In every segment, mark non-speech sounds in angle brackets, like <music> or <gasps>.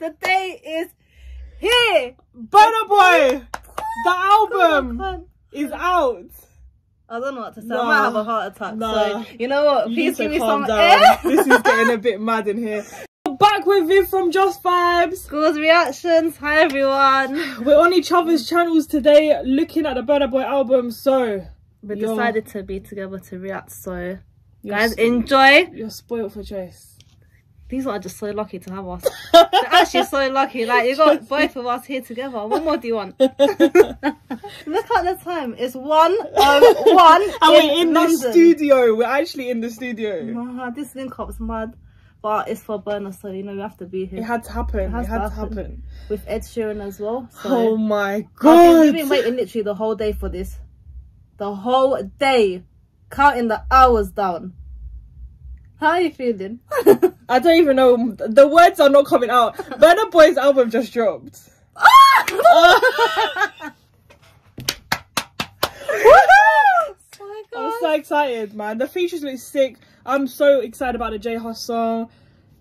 the day is here. Burna Boy, the album is out. I don't know what to say. Nah. I might have a heart attack. Nah. So you know what? Please give me some down. air. <laughs> this is getting a bit mad in here. Back with Viv from Just Vibes. Gul's reactions. Hi everyone. <sighs> We're on each other's channels today, looking at the Burna Boy album. So, We Yo. decided to be together to react. So you're, guys, enjoy. you're spoiled for choice. These are just so lucky to have us. <laughs> They're actually so lucky. Like you got <laughs> both of us here together. What more do you want? <laughs> Look at the time. It's one oh one. And we're in the studio. We're actually in the studio. Nah, this link up's mad. But it's for Burna, so you know we have to be here. It had to happen. It, had to to happen. happen. with Ed Sheeran as well. So Oh my god. we've been waiting literally the whole day for this. The whole day, counting the hours down. How are you feeling? <laughs> I don't even know. The words are not coming out. Burna Boy's album just dropped. Ah! <laughs> oh my I'm so excited, man. The features look sick. I'm so excited about the J Hus song.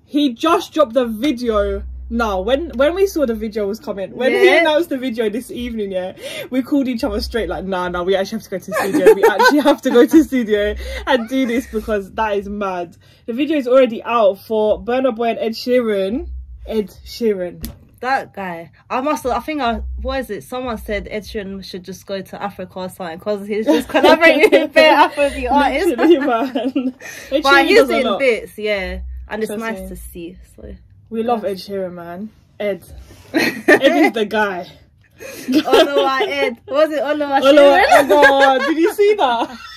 He just dropped the video. Now, when when we saw the video was coming, when he announced the video this evening, yeah, we called each other straight like, nah, nah, we actually have to go to the studio. we actually have to go to the studio and do this because that is mad. The video is already out for Burna Boy and Ed Sheeran. Ed Sheeran. That guy. I must. I think I. What is it? Someone said Ed Sheeran should just go to Africa or something because he's just <laughs> collaborating with bare Afrobeat artists. Literally, man. <laughs> Ed But he's in bits, yeah, and it's nice to see. So. We love Ed Sheeran, man. Ed. <laughs> Ed is the guy. Olowa Ed. Was it Olowa Oh, Sheeran? oh God, did you see that? <laughs>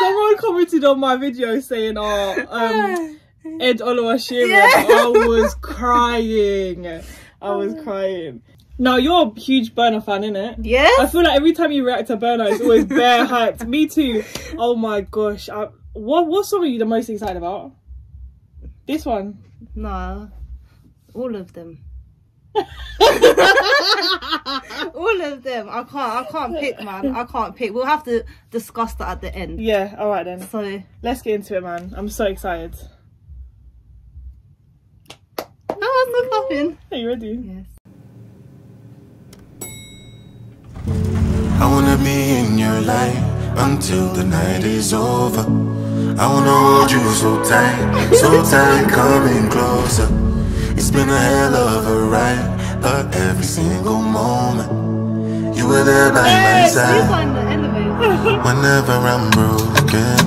Someone commented on my video saying, "Oh, um, <sighs> Ed Olowa Sheeran." Yeah. I was crying. I was crying. Now you're a huge Burna fan, innit? Yeah. I feel like every time you react to Burna, it's always bare <laughs> hyped. Me too. Oh my gosh. I, what what song are you the most excited about? This one. No. All of them. <laughs> All of them. I can't. I can't pick, man. I can't pick. We'll have to discuss that at the end. Yeah. All right then. So. Let's get into it, man. I'm so excited. I was not clapping. Are you ready? Yes. I wanna be in your life until the night is over. I wanna hold you so tight, so tight, coming closer. It's been a hell of a ride, but every single moment you were there by my side. find the elevator. <laughs> Whenever I'm broken,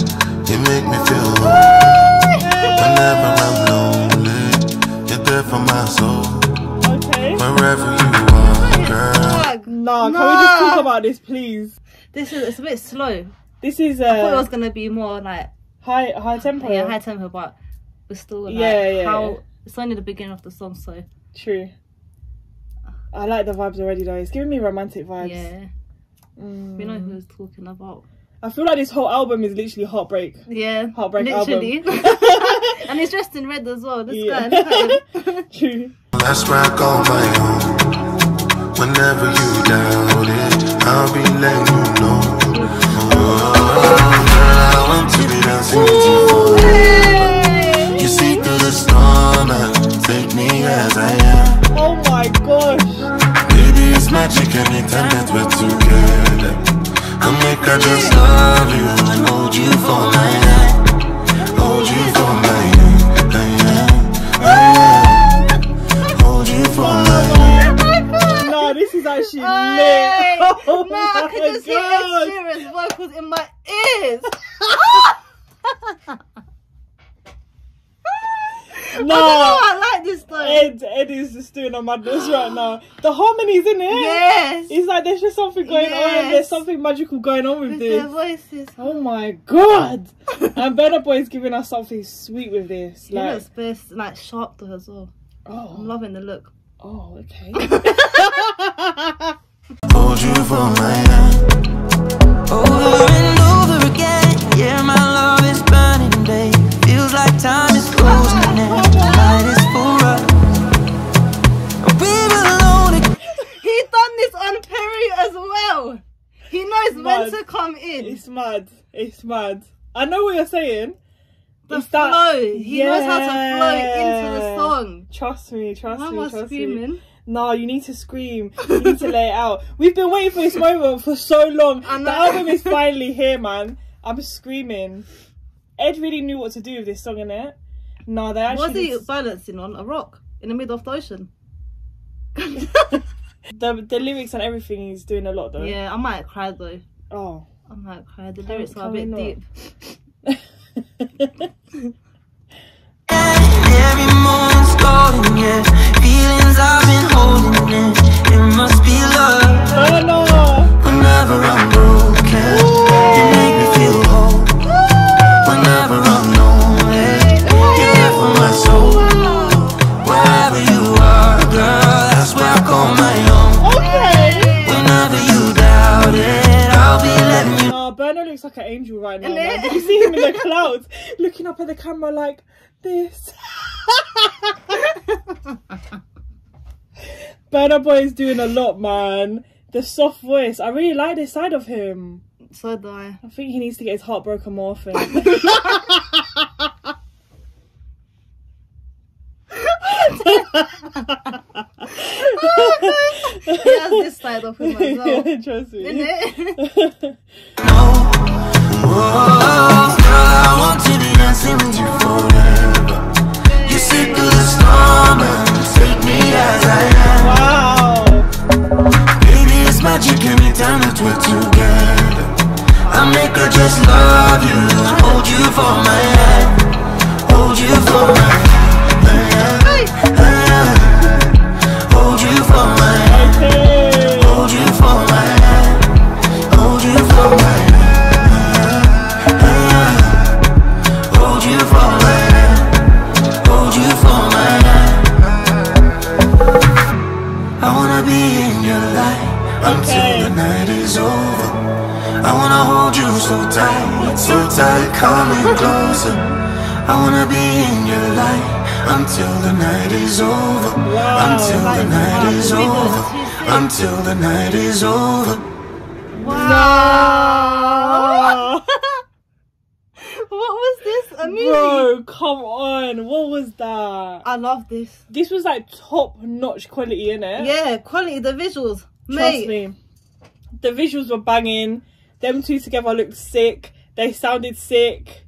you make me feel whole. Whenever I'm lonely, you're there for my soul. Okay. Wherever you are, girl. Fuck. No, can we just talk about this, please? This is it's a bit slow. This is I thought it uh, was gonna be more like high high tempo. yeah high tempo, but we're still like Yeah, yeah, how yeah. it's only the beginning of the song, so True. I like the vibes already though. It's giving me romantic vibes. yeah, Mm. we know who's talking about. I feel like this whole album is literally heartbreak. Yeah, Heartbreak literally. <laughs> and he's dressed in red as well. This Yeah. guy, look. <laughs> True. Let's rock on my own. Whenever you doubt it, I'll be letting you I'll make her just love you and hold you for my hand. Hold you for my hand. I am, I am. Hold you for my hand. No, this is actually Hey, lit. Oh no, I my can just hear Ed god. Sheeran's vocals in my ears. <laughs> <laughs> No. Ed, Ed is just doing a madness right <gasps> now. The harmonies in it. yes, It's like there's just something going on. There's something magical going on with with this. their voices. Oh my god! <laughs> and Burna Boy is giving us something sweet with this. He Like, looks best, like sharp though as well. Oh. I'm loving the look. oh, okay. <laughs> <laughs> Mad. to come in. it's mad. I know what you're saying, The It's that- flow. He knows how to flow into the song. Trust me, trust Why me, am I trust me. screaming? No, you need to scream. You need to lay it out. <laughs> We've been waiting for this moment for so long. I The album is <laughs> finally here, man. I'm screaming. Ed really knew what to do with this song, innit? No, they What's Was he balancing on? A rock in the middle of the ocean. <laughs> the, the lyrics and everything he's doing a lot though. Yeah, I might cry though. Oh. I might cry. The lyrics are a bit deep. Every moment's golden, yeah. Feelings I've been holding in. It must be love. Letting you No, looks like an angel right now. Did you see him in the clouds <laughs> looking up at the camera like this? <laughs> Burna Boy is doing a lot, man. The soft voice. I really like this side of him. So do I. I think he needs to get his heart broken more often. <laughs> He has this side of him as well. Trust me. We're together. I make her just love you, hold you for my hand, until the night is over. I wanna hold you so tight, so tight, coming closer. I wanna be in your light until the night is over. Until the night is over. Until the night is over. Wow. what was this? A movie? Bro, come on. What was that? I love this. This was like top notch quality, innit? Yeah, quality, the visuals. Trust Mate, me. The visuals were banging. Them two together looked sick. They sounded sick.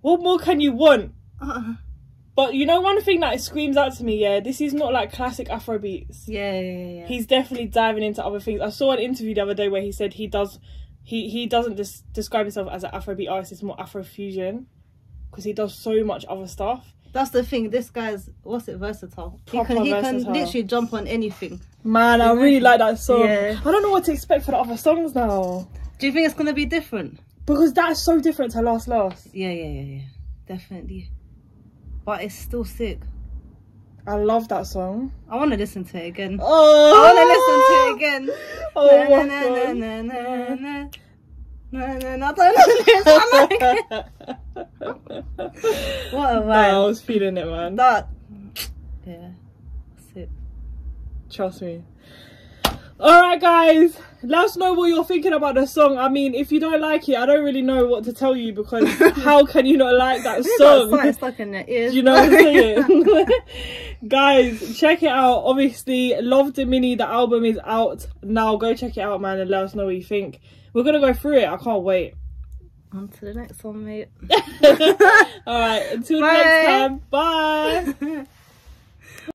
What more can you want? Uh, But you know one thing that screams out to me, yeah, this is not like classic Afro beats. yeah, yeah, yeah. He's definitely diving into other things. I saw an interview the other day where he said he does he he doesn't just describe himself as an Afrobeat artist, it's more Afrofusion. Because he does so much other stuff. That's the thing. This guy's what's it versatile. Proper he can he versatile. can literally jump on anything. Man, I really like that song. Yeah. I don't know what to expect for the other songs now. Do you think it's gonna be different? Because that's so different to Last Last. Yeah, yeah, yeah, yeah. Definitely. But it's still sick. I love that song. I want to listen to it again. Oh, I want to listen to it oh. again. <laughs> Oh na, my na, god. na, know this. I'm like- <laughs> what a Nah, I was feeling it, man. That. Yeah. Sick. Trust me. Alright, guys. Let us know what you're thinking about the song. I mean, if you don't like it, I don't really know what to tell you because <laughs> how can you not like that Got song? something stuck in their ears. You know what I'm <laughs> saying? Guys, check it out. Obviously, Love, Damini, the album is out now. Go check it out, man, and let us know what you think. We're gonna go through it. I can't wait. On to the next one, mate. <laughs> Alright, until Bye. next time. Bye. <laughs>